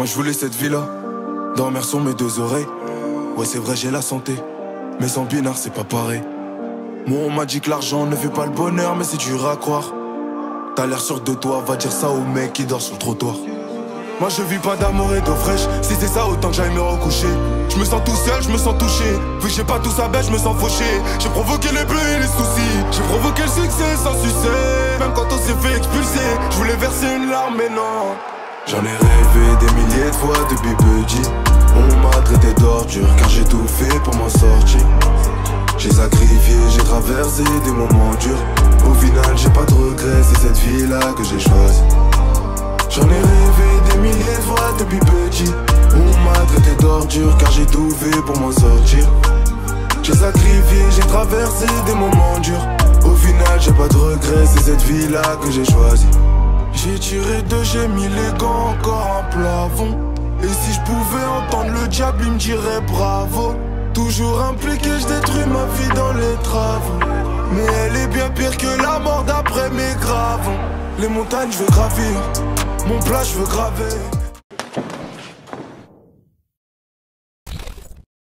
Moi je voulais cette vie-là, dormir sur mes deux oreilles. Ouais, c'est vrai, j'ai la santé, mais sans binard, c'est pas pareil. Moi, on m'a dit que l'argent ne fait pas le bonheur, mais c'est dur à croire. T'as l'air sûr de toi, va dire ça au mec qui dort sur le trottoir. Moi je vis pas d'amour et d'eau fraîche. Si c'est ça autant que j'aille me recoucher. Je me sens tout seul, je me sens touché. Vu que j'ai pas tout ça bête, je me sens fauché. J'ai provoqué les bleus et les soucis. J'ai provoqué le succès sans succès. Même quand on s'est fait expulser Je voulais verser une larme mais non J'en ai rêvé des milliers de fois depuis petit. On m'a traité d'ordure car j'ai tout fait pour m'en sortir. J'ai sacrifié, j'ai traversé des moments durs. Au final j'ai pas de regrets, c'est cette vie là que j'ai choisi. J'en ai rêvé des milliers de fois depuis petit. On m'a traité d'ordure car j'ai tout fait pour m'en sortir. J'ai sacrifié, j'ai traversé des moments durs. Au final j'ai pas de regrets, c'est cette vie là que j'ai choisi J'ai tiré deux, j'ai mis les gants encore un plafond. Et si je pouvais entendre le diable il me dirait bravo. Toujours impliqué, je détruis ma vie dans les travaux. Mais elle est bien pire que la mort d'après mes gravons. Les montagnes je veux gravir. Mon plat je veux graver